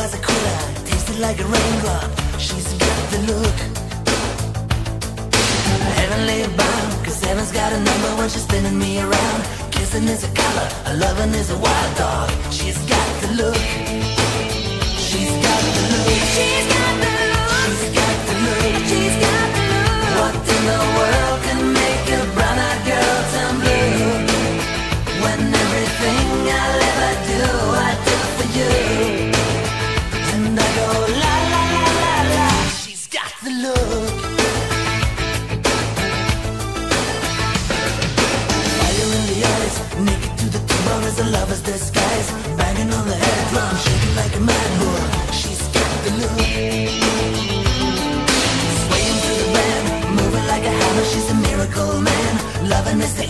as a cola, tasted like a raindrop. She's got the look. Heaven laid bound, cause heaven's got a number when she's spinning me around. Kissing is a color, a loving is a wild dog. She banging on the head drum, shaking like a mad whore. She's got the look. Swaying through the band, moving like a hammer. She's a miracle man. Loving is the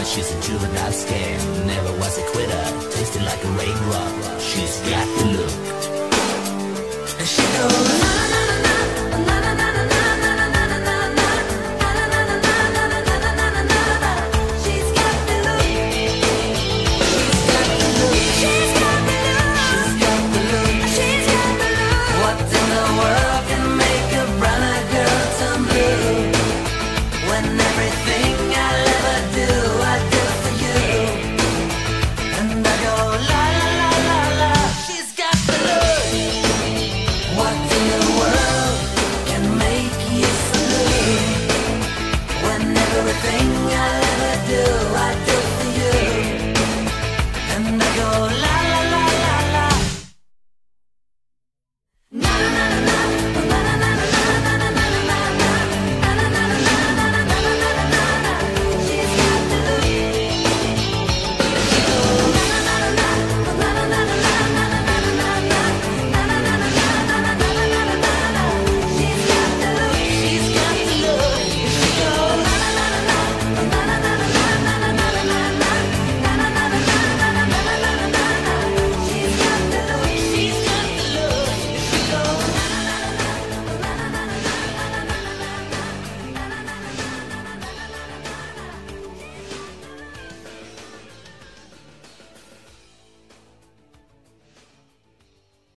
mama, she's a juvenile scam. Never was a quitter, tasting like a raindrop. She's got the look.